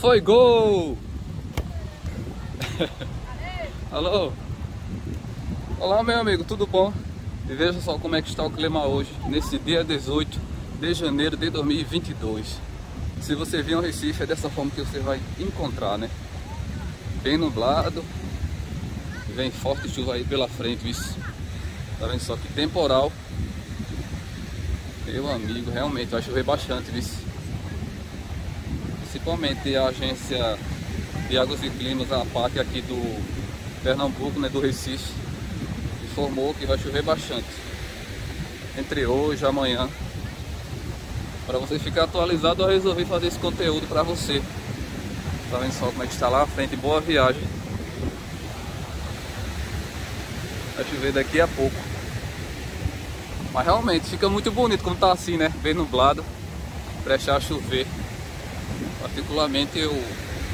Foi gol! Alô? Olá meu amigo, tudo bom? E veja só como é que está o clima hoje, nesse dia 18 de janeiro de 2022. Se você vir ao Recife, é dessa forma que você vai encontrar, né? Bem nublado, vem forte chuva aí pela frente, isso. Tá vendo só que temporal. Meu amigo, realmente vai chover bastante, viu? Principalmente a agência de águas e climas, a parte aqui do Pernambuco, né, do Recife, informou que vai chover bastante entre hoje e amanhã. Para você ficar atualizado, eu resolvi fazer esse conteúdo para você. Tá vendo só como é que está lá à frente? Boa viagem. Vai chover daqui a pouco. Mas realmente fica muito bonito como tá assim, né? Bem nublado. Prestar chover. Particularmente eu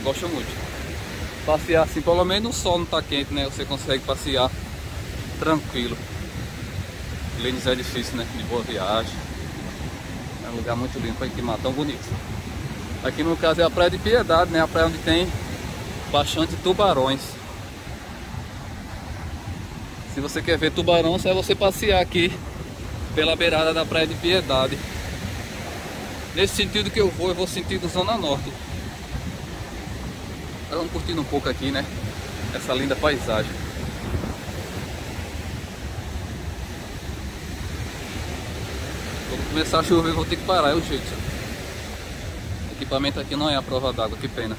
gosto muito. Passear assim, pelo menos o sol não tá quente, né? Você consegue passear tranquilo. Lênis é difícil, né? De boa viagem. É um lugar muito lindo para queimar, tão bonito. Aqui no caso é a Praia de Piedade, né? A praia onde tem bastante tubarões. Se você quer ver tubarão, só é você passear aqui pela beirada da Praia de Piedade. Nesse sentido que eu vou, eu vou sentido Zona Norte. Vamos curtindo um pouco aqui, né? Essa linda paisagem. Quando começar a chover, vou ter que parar, é o jeito. O equipamento aqui não é a prova d'água, que pena.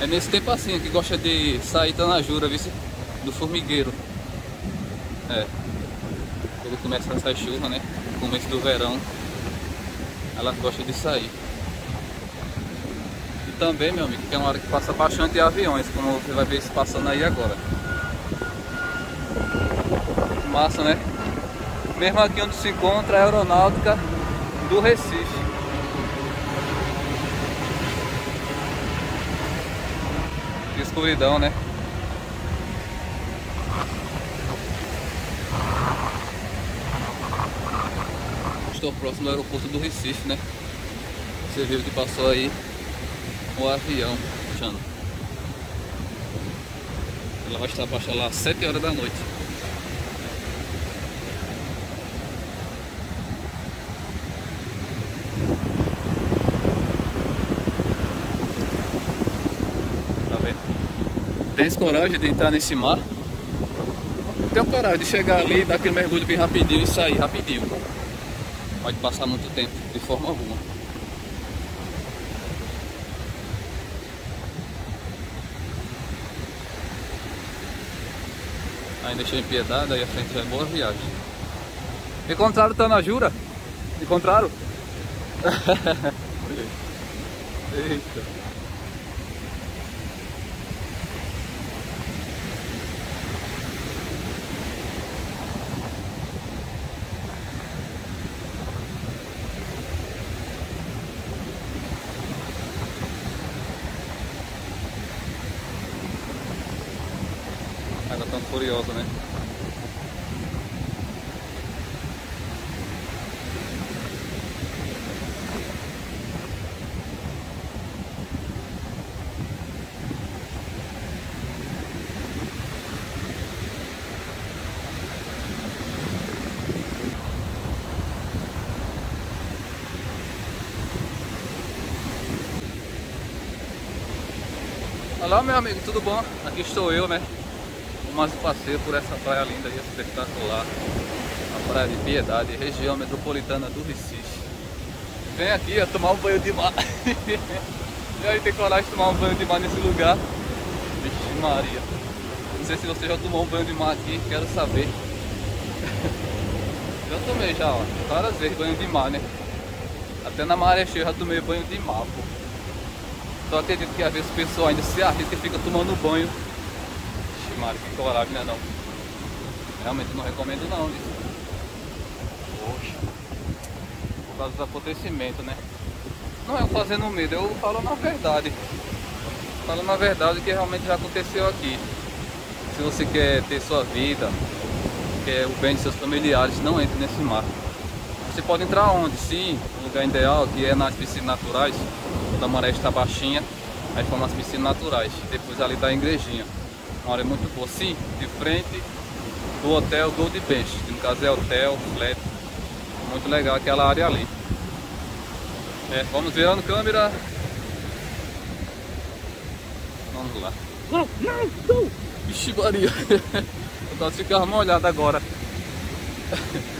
É nesse tempo assim que gosta de sair tá na jura, viu? Do formigueiro. É quando começa a sair chuva, né? Começo do verão, elas gostam de sair. E também, meu amigo, tem uma hora que passa bastante aviões, como você vai ver se passando aí agora. Massa, né? Mesmo aqui onde se encontra a aeronáutica do Recife. Que escuridão, né? Estou próximo do aeroporto do Recife, né? Você viu que passou aí o avião, puxando. Ela vai estar baixando lá às 7 horas da noite. Tá vendo? Tem coragem de entrar nesse mar? Tenho coragem de chegar ali, dar aquele mergulho bem rapidinho e sair rapidinho pode passar muito tempo, de forma alguma. Aí deixei em piedade, aí a frente vai boa viagem. Encontraram Tanajura? Encontraram? Eita. Água tão furiosa, né? Olá meu amigo, tudo bom? Aqui estou eu, né? Mais um passeio por essa praia linda e espetacular. A Praia de Piedade, região metropolitana do Recife. Vem aqui ó, tomar um banho de mar. e aí tem coragem de tomar um banho de mar nesse lugar? Vixe Maria. Não sei se você já tomou um banho de mar aqui, quero saber. já tomei já, ó. Várias vezes banho de mar, né? Até na maré cheia eu já tomei banho de mar, pô. Só acredito que às vezes o pessoal ainda se arrisca e fica tomando banho Que coragem, né não? Realmente não recomendo não. Poxa. Por causa do acontecimento, né? Não é fazendo medo, eu falo na verdade. Falo na verdade que realmente já aconteceu aqui. Se você quer ter sua vida, quer o bem de seus familiares, não entre nesse mar. você pode entrar onde? Sim, o lugar ideal que é nas piscinas naturais, quando a maré está baixinha, aí forma as piscinas naturais. Depois ali da igrejinha. Uma área muito boa. Sim, de frente do hotel Gold Bench, que no caso é hotel, flat. Muito legal aquela área ali. É, vamos virando câmera. Vamos lá. Não, não, não! Vixe Maria! Eu posso ficar molhado agora.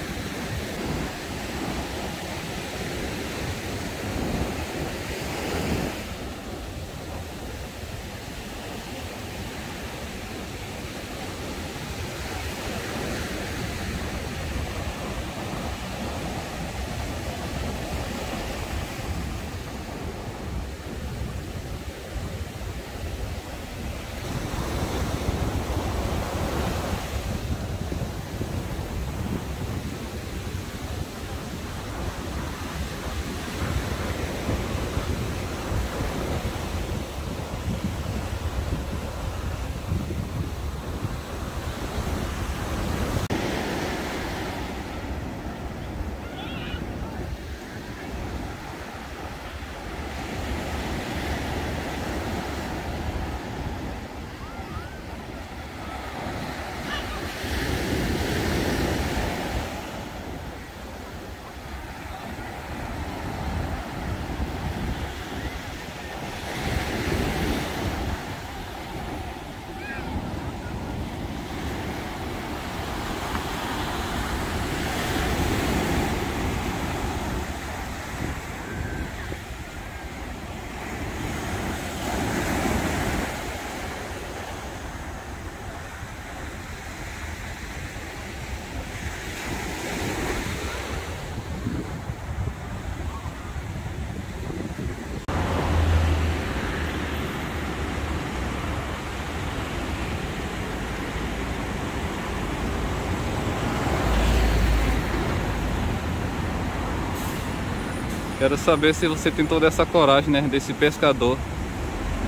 Quero saber se você tem toda essa coragem, né, desse pescador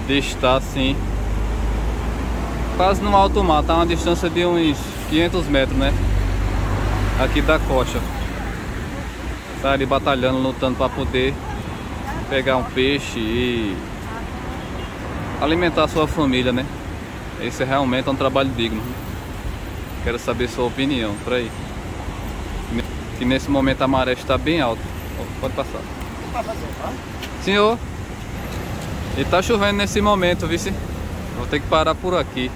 de estar assim quase no alto mar, tá uma distância de uns 500 metros, né, aqui da costa. Tá ali batalhando, lutando para poder pegar um peixe e alimentar a sua família, né? Esse realmente é um trabalho digno. Quero saber sua opinião por aí. Que nesse momento a maré está bem alta. Pode passar. Senhor, e tá chovendo nesse momento, vice. Vou ter que parar por aqui.